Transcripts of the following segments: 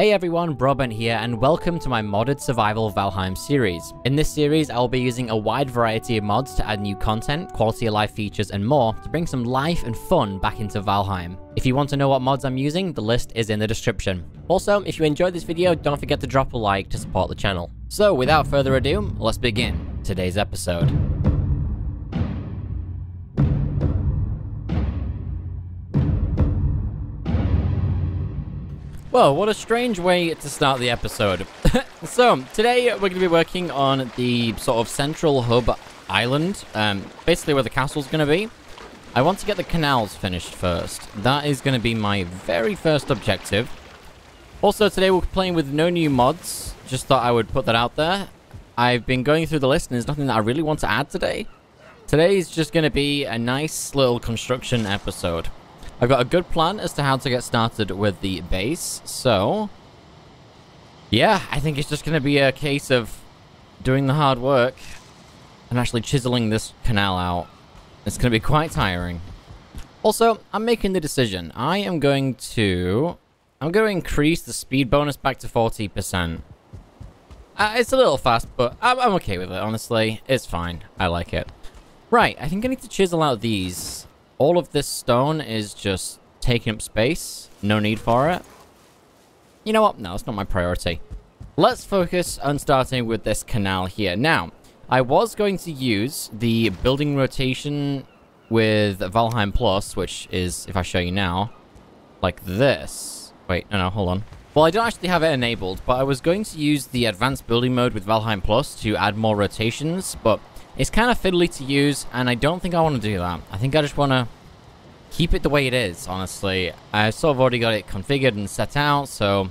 Hey everyone, Broadbent here, and welcome to my modded survival Valheim series. In this series, I'll be using a wide variety of mods to add new content, quality of life features, and more to bring some life and fun back into Valheim. If you want to know what mods I'm using, the list is in the description. Also, if you enjoyed this video, don't forget to drop a like to support the channel. So, without further ado, let's begin today's episode. Well, what a strange way to start the episode. so, today we're going to be working on the sort of central hub island, um, basically where the castle's going to be. I want to get the canals finished first. That is going to be my very first objective. Also, today we're playing with no new mods. Just thought I would put that out there. I've been going through the list and there's nothing that I really want to add today. Today is just going to be a nice little construction episode. I've got a good plan as to how to get started with the base, so... Yeah, I think it's just going to be a case of doing the hard work and actually chiseling this canal out. It's going to be quite tiring. Also, I'm making the decision. I am going to... I'm going to increase the speed bonus back to 40%. Uh, it's a little fast, but I'm, I'm okay with it, honestly. It's fine. I like it. Right, I think I need to chisel out these all of this stone is just taking up space. No need for it. You know what? No, it's not my priority. Let's focus on starting with this canal here. Now, I was going to use the building rotation with Valheim Plus, which is, if I show you now, like this. Wait, no, no, hold on. Well, I don't actually have it enabled, but I was going to use the advanced building mode with Valheim Plus to add more rotations, but it's kind of fiddly to use, and I don't think I want to do that. I think I just want to keep it the way it is, honestly. I've sort of already got it configured and set out, so...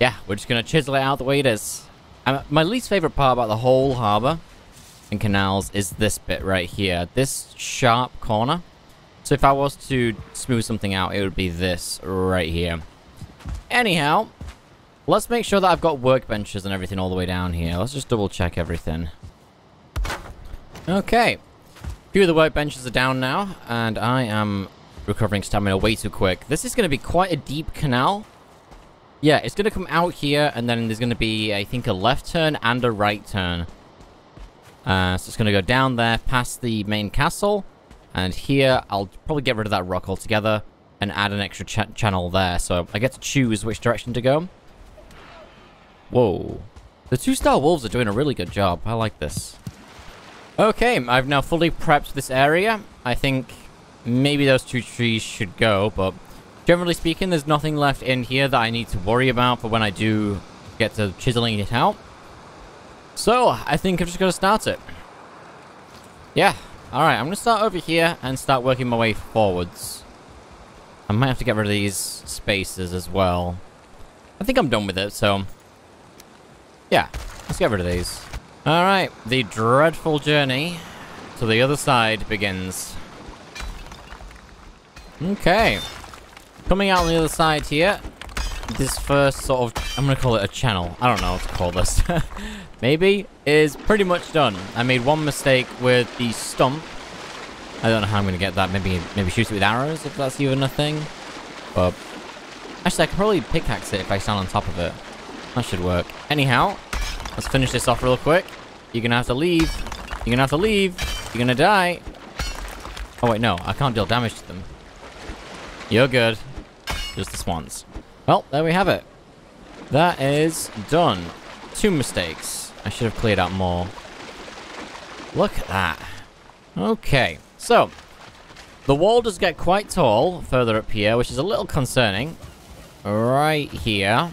Yeah, we're just going to chisel it out the way it is. Um, my least favorite part about the whole harbor and canals is this bit right here. This sharp corner. So if I was to smooth something out, it would be this right here. Anyhow, let's make sure that I've got workbenches and everything all the way down here. Let's just double check everything. Okay. A few of the workbenches are down now, and I am recovering stamina way too quick. This is going to be quite a deep canal. Yeah, it's going to come out here, and then there's going to be, I think, a left turn and a right turn. Uh, so it's going to go down there, past the main castle, and here I'll probably get rid of that rock altogether and add an extra ch channel there, so I get to choose which direction to go. Whoa. The two-star wolves are doing a really good job. I like this. Okay, I've now fully prepped this area. I think maybe those two trees should go, but generally speaking, there's nothing left in here that I need to worry about for when I do get to chiseling it out. So, I think I'm just going to start it. Yeah, alright, I'm going to start over here and start working my way forwards. I might have to get rid of these spaces as well. I think I'm done with it, so... Yeah, let's get rid of these. Alright, the dreadful journey to the other side begins. Okay. Coming out on the other side here, this first sort of, I'm gonna call it a channel. I don't know what to call this. Maybe, is pretty much done. I made one mistake with the stump. I don't know how I'm gonna get that. Maybe, maybe shoot it with arrows, if that's even a thing. But, actually I can probably pickaxe it if I stand on top of it. That should work. Anyhow, Let's finish this off real quick. You're gonna have to leave. You're gonna have to leave. You're gonna die. Oh, wait, no. I can't deal damage to them. You're good. Just the swans. Well, there we have it. That is done. Two mistakes. I should have cleared out more. Look at that. Okay, so. The wall does get quite tall further up here, which is a little concerning. Right here.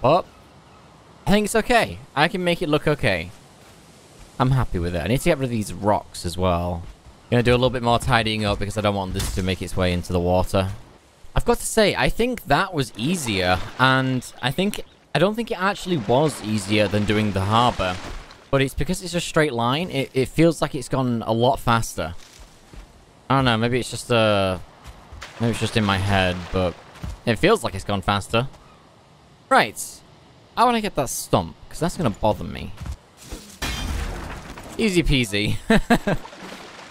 But I think it's okay. I can make it look okay. I'm happy with it. I need to get rid of these rocks as well. I'm Gonna do a little bit more tidying up because I don't want this to make its way into the water. I've got to say, I think that was easier, and I think... I don't think it actually was easier than doing the harbour. But it's because it's a straight line, it, it feels like it's gone a lot faster. I don't know, maybe it's just, uh... Maybe it's just in my head, but... It feels like it's gone faster. Right. I want to get that stump, because that's going to bother me. Easy peasy.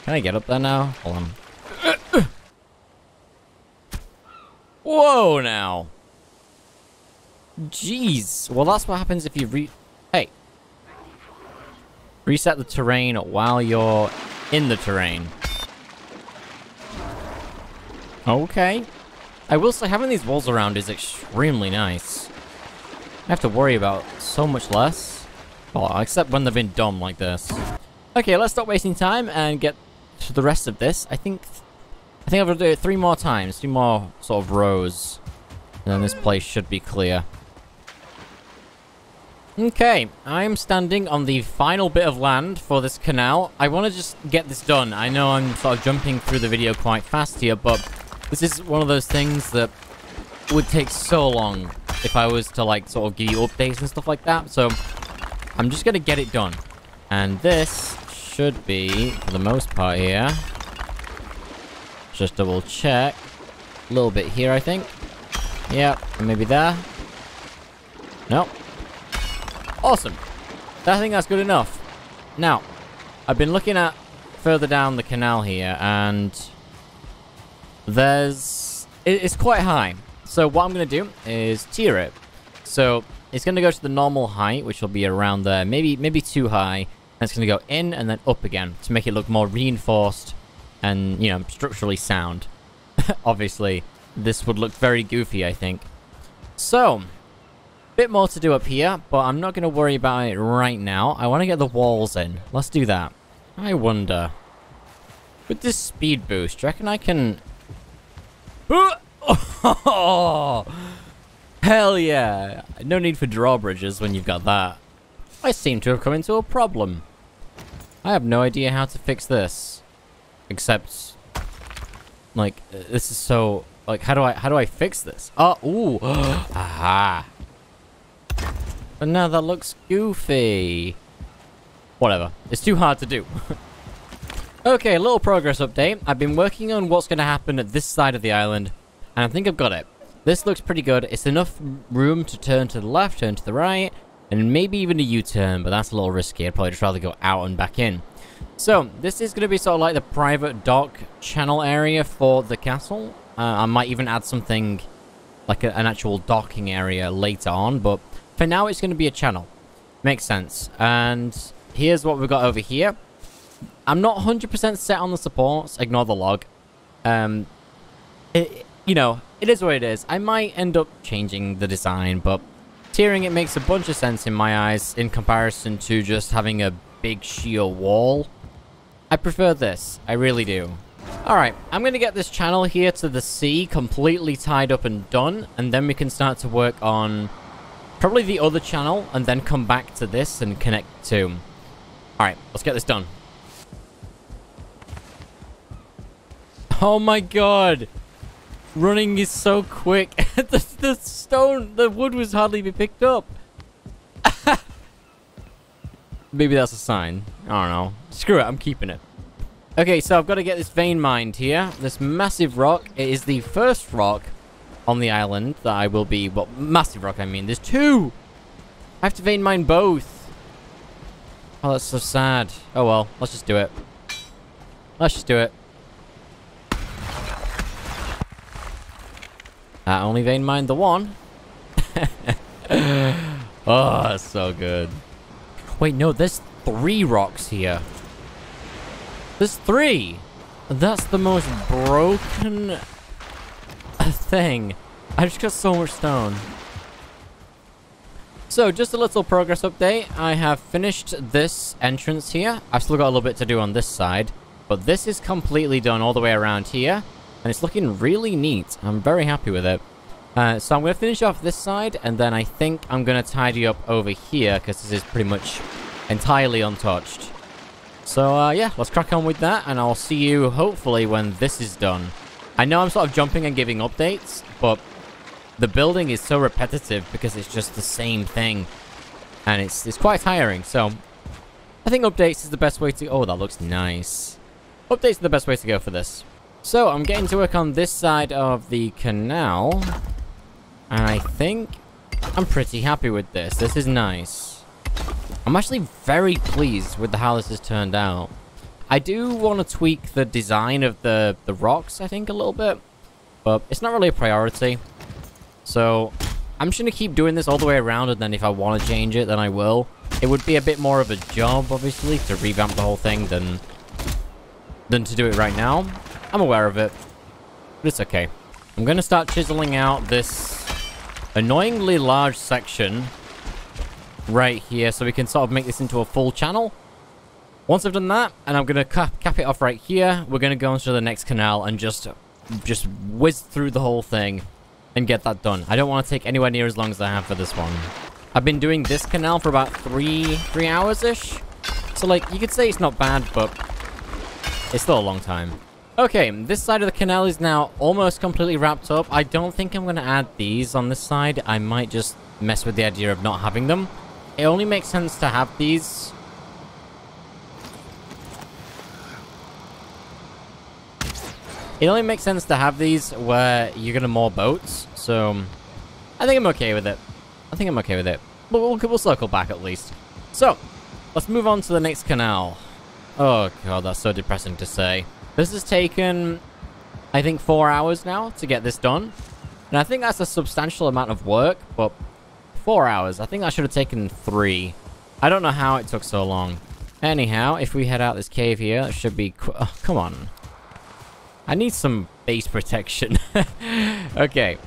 Can I get up there now? Hold on. Whoa, now. Jeez. Well, that's what happens if you re... Hey. Reset the terrain while you're in the terrain. Okay. I will say, having these walls around is extremely nice. Have to worry about so much less. Well, except when they've been dumb like this. Okay, let's stop wasting time and get to the rest of this. I think... I think gonna do it three more times. Three more sort of rows. And then this place should be clear. Okay, I'm standing on the final bit of land for this canal. I want to just get this done. I know I'm sort of jumping through the video quite fast here, but this is one of those things that would take so long if I was to, like, sort of give you updates and stuff like that. So, I'm just going to get it done. And this should be, for the most part here, just double check. A little bit here, I think. Yep, maybe there. Nope. Awesome. I think that's good enough. Now, I've been looking at further down the canal here, and there's... It's quite high. So what I'm going to do is tier it. So it's going to go to the normal height, which will be around there, maybe maybe too high. And it's going to go in and then up again to make it look more reinforced and, you know, structurally sound. Obviously, this would look very goofy, I think. So, bit more to do up here, but I'm not going to worry about it right now. I want to get the walls in. Let's do that. I wonder. With this speed boost, do you reckon I can... Oh, hell yeah. No need for drawbridges when you've got that. I seem to have come into a problem. I have no idea how to fix this. Except... Like, this is so... Like, how do I how do I fix this? Oh, ooh. Aha. But now that looks goofy. Whatever. It's too hard to do. okay, a little progress update. I've been working on what's going to happen at this side of the island, and I think I've got it. This looks pretty good. It's enough room to turn to the left, turn to the right, and maybe even a U-turn, but that's a little risky. I'd probably just rather go out and back in. So, this is going to be sort of like the private dock channel area for the castle. Uh, I might even add something like a, an actual docking area later on, but for now it's going to be a channel. Makes sense. And here's what we've got over here. I'm not 100% set on the supports. Ignore the log. Um, it, you know, it is what it is. I might end up changing the design, but tiering it makes a bunch of sense in my eyes in comparison to just having a big sheer wall. I prefer this. I really do. Alright, I'm going to get this channel here to the sea completely tied up and done, and then we can start to work on probably the other channel, and then come back to this and connect to. Alright, let's get this done. Oh my god! Running is so quick. the, the stone, the wood was hardly be picked up. Maybe that's a sign. I don't know. Screw it, I'm keeping it. Okay, so I've got to get this vein mined here. This massive rock. It is the first rock on the island that I will be... Well, massive rock, I mean. There's two! I have to vein mine both. Oh, that's so sad. Oh, well. Let's just do it. Let's just do it. Only vein mined the one. oh, that's so good. Wait, no, there's three rocks here. There's three! That's the most broken thing. I just got so much stone. So, just a little progress update. I have finished this entrance here. I've still got a little bit to do on this side. But this is completely done all the way around here. And it's looking really neat. I'm very happy with it. Uh, so I'm going to finish off this side, and then I think I'm going to tidy up over here, because this is pretty much entirely untouched. So, uh, yeah, let's crack on with that, and I'll see you, hopefully, when this is done. I know I'm sort of jumping and giving updates, but the building is so repetitive because it's just the same thing. And it's, it's quite tiring, so... I think updates is the best way to... Oh, that looks nice. Updates are the best way to go for this. So, I'm getting to work on this side of the canal. And I think I'm pretty happy with this. This is nice. I'm actually very pleased with how this has turned out. I do want to tweak the design of the, the rocks, I think, a little bit. But it's not really a priority. So, I'm just going to keep doing this all the way around, and then if I want to change it, then I will. It would be a bit more of a job, obviously, to revamp the whole thing than, than to do it right now. I'm aware of it, but it's okay. I'm going to start chiseling out this annoyingly large section right here so we can sort of make this into a full channel. Once I've done that, and I'm going to cap, cap it off right here, we're going to go into the next canal and just, just whiz through the whole thing and get that done. I don't want to take anywhere near as long as I have for this one. I've been doing this canal for about three, three hours-ish. So, like, you could say it's not bad, but it's still a long time. Okay, this side of the canal is now almost completely wrapped up. I don't think I'm going to add these on this side. I might just mess with the idea of not having them. It only makes sense to have these It only makes sense to have these where you're gonna moor boats, so um, I think I'm okay with it. I think I'm okay with it. But we'll, we'll circle back at least. So, let's move on to the next canal. Oh god, that's so depressing to say. This has taken, I think, four hours now to get this done. And I think that's a substantial amount of work, but four hours. I think I should have taken three. I don't know how it took so long. Anyhow, if we head out this cave here, it should be... Oh, come on. I need some base protection. okay,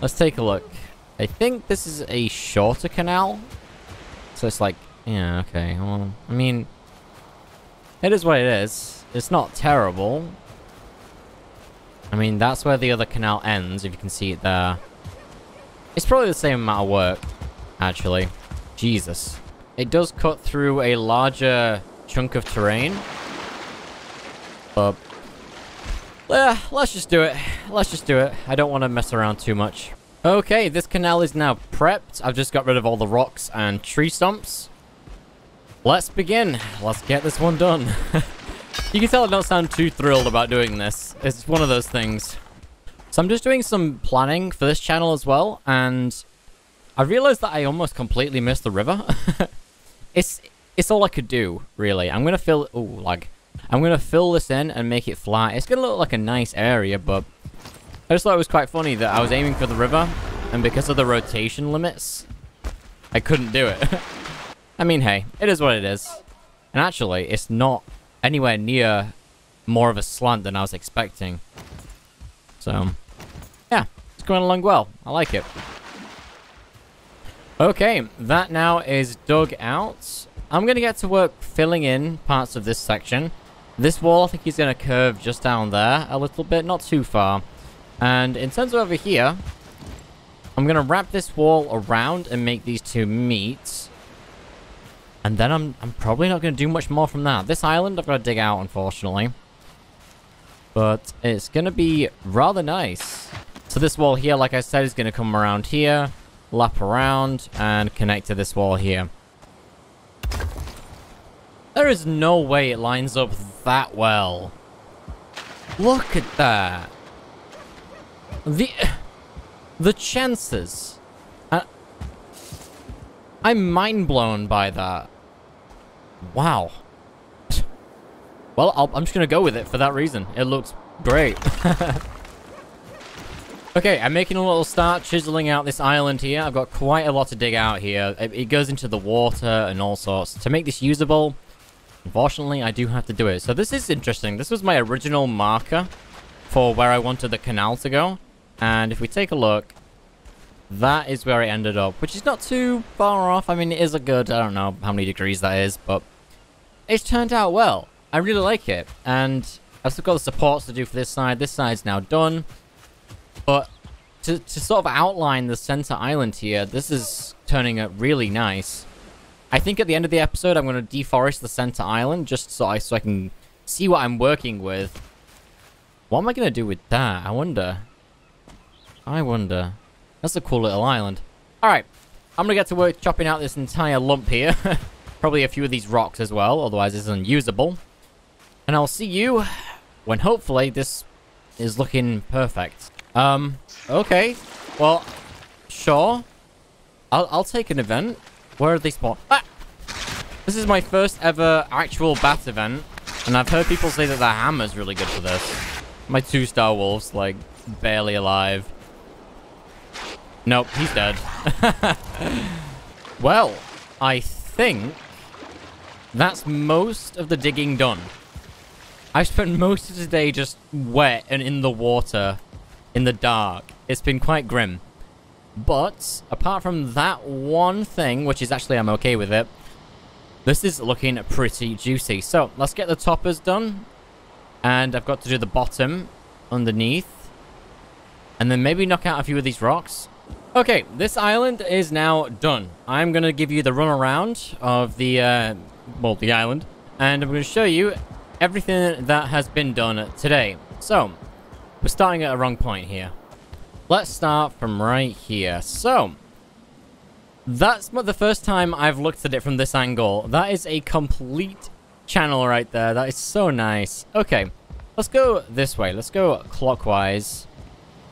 let's take a look. I think this is a shorter canal. So it's like, yeah, okay. Well, I mean, it is what it is. It's not terrible. I mean, that's where the other canal ends, if you can see it there. It's probably the same amount of work, actually. Jesus. It does cut through a larger chunk of terrain. But Yeah, let's just do it. Let's just do it. I don't want to mess around too much. Okay, this canal is now prepped. I've just got rid of all the rocks and tree stumps. Let's begin. Let's get this one done. you can tell I don't sound too thrilled about doing this. It's one of those things. So I'm just doing some planning for this channel as well, and I realized that I almost completely missed the river. it's it's all I could do, really. I'm gonna fill... Oh, lag. I'm to fill this in and make it flat. It's to look like a nice area, but I just thought it was quite funny that I was aiming for the river, and because of the rotation limits, I couldn't do it. I mean, hey, it is what it is. And actually, it's not anywhere near more of a slant than I was expecting. So, yeah, it's going along well. I like it. Okay, that now is dug out. I'm going to get to work filling in parts of this section. This wall, I think he's going to curve just down there a little bit, not too far. And in terms of over here, I'm going to wrap this wall around and make these two meet. And then I'm, I'm probably not going to do much more from that. This island I've got to dig out, unfortunately. But it's going to be rather nice. So this wall here, like I said, is going to come around here, lap around, and connect to this wall here. There is no way it lines up that well. Look at that. The... The chances. Uh, I'm mind blown by that. Wow. Well, i am just going to go with it for that reason. It looks great. okay, I'm making a little start chiseling out this island here. I've got quite a lot to dig out here. It, it goes into the water and all sorts. To make this usable, Unfortunately, I do have to do it. So this is interesting. This was my original marker for where I wanted the canal to go. And if we take a look, that is where it ended up, which is not too far off. I mean, it is a good, I don't know how many degrees that is, but it's turned out well. I really like it. And I've still got the supports to do for this side. This side's now done. But to, to sort of outline the center island here, this is turning out really nice. I think at the end of the episode, I'm going to deforest the center island just so I, so I can see what I'm working with. What am I going to do with that? I wonder. I wonder. That's a cool little island. Alright. I'm going to get to work chopping out this entire lump here. Probably a few of these rocks as well, otherwise it's unusable. And I'll see you when hopefully this is looking perfect. Um, okay. Well, sure. I'll, I'll take an event. Where are they spawn? Ah! This is my first ever actual bat event, and I've heard people say that the hammer's really good for this. My two star wolves, like, barely alive. Nope, he's dead. well, I think that's most of the digging done. I've spent most of the day just wet and in the water, in the dark. It's been quite grim. But, apart from that one thing, which is actually I'm okay with it, this is looking pretty juicy. So, let's get the toppers done. And I've got to do the bottom underneath. And then maybe knock out a few of these rocks. Okay, this island is now done. I'm going to give you the run around of the, uh, well, the island. And I'm going to show you everything that has been done today. So, we're starting at a wrong point here. Let's start from right here. So, that's the first time I've looked at it from this angle. That is a complete channel right there. That is so nice. Okay, let's go this way. Let's go clockwise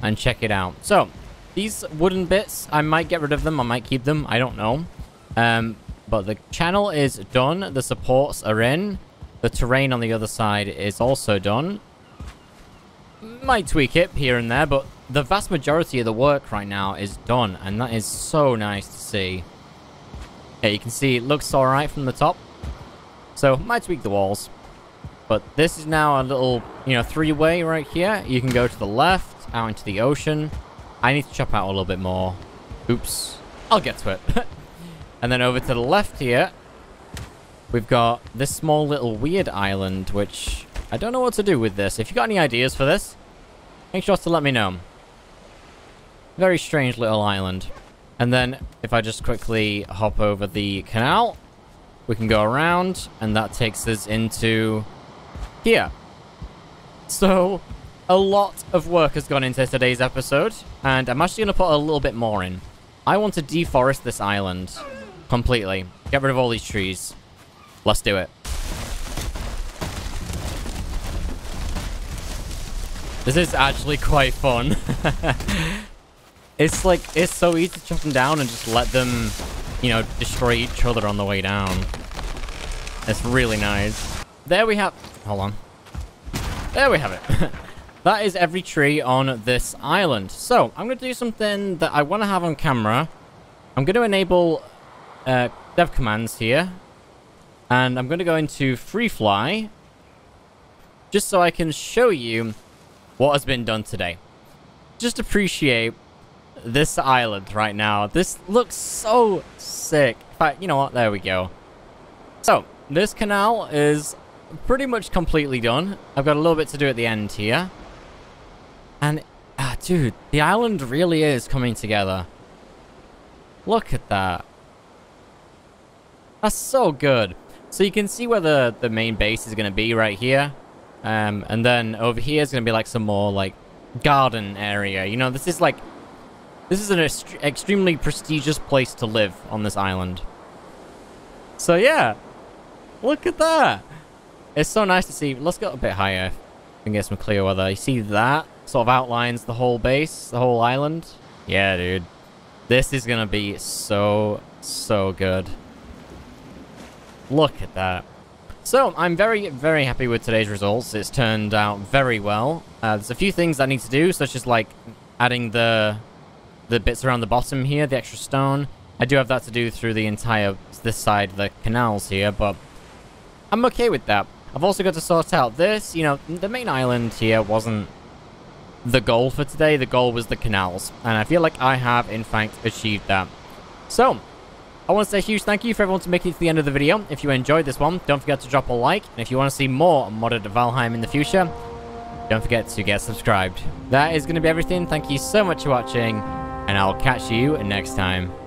and check it out. So, these wooden bits, I might get rid of them. I might keep them. I don't know. Um, but the channel is done. The supports are in. The terrain on the other side is also done. Might tweak it here and there, but the vast majority of the work right now is done, and that is so nice to see. Yeah, you can see it looks alright from the top. So, might tweak the walls. But this is now a little, you know, three-way right here. You can go to the left, out into the ocean. I need to chop out a little bit more. Oops. I'll get to it. and then over to the left here, we've got this small little weird island, which I don't know what to do with this. If you've got any ideas for this, make sure to let me know. Very strange little island. And then if I just quickly hop over the canal, we can go around, and that takes us into here. So, a lot of work has gone into today's episode, and I'm actually going to put a little bit more in. I want to deforest this island completely. Get rid of all these trees. Let's do it. This is actually quite fun. It's like, it's so easy to chop them down and just let them, you know, destroy each other on the way down. It's really nice. There we have, hold on. There we have it. that is every tree on this island. So, I'm going to do something that I want to have on camera. I'm going to enable uh, dev commands here. And I'm going to go into free fly. Just so I can show you what has been done today. Just appreciate this island right now. This looks so sick. In fact, you know what? There we go. So, this canal is pretty much completely done. I've got a little bit to do at the end here. And, ah, dude, the island really is coming together. Look at that. That's so good. So you can see where the, the main base is going to be right here. Um, and then over here is going to be like some more like garden area. You know, this is like this is an extremely prestigious place to live on this island. So yeah, look at that. It's so nice to see. Let's go a bit higher and get some clear weather. You see that? Sort of outlines the whole base, the whole island. Yeah, dude. This is going to be so, so good. Look at that. So, I'm very, very happy with today's results. It's turned out very well. Uh, there's a few things I need to do, such as, like, adding the the bits around the bottom here, the extra stone. I do have that to do through the entire, this side, the canals here, but I'm okay with that. I've also got to sort out this, you know, the main island here wasn't the goal for today. The goal was the canals, and I feel like I have, in fact, achieved that. So, I want to say a huge thank you for everyone to making it to the end of the video. If you enjoyed this one, don't forget to drop a like, and if you want to see more modded Valheim in the future, don't forget to get subscribed. That is going to be everything. Thank you so much for watching, and I'll catch you next time.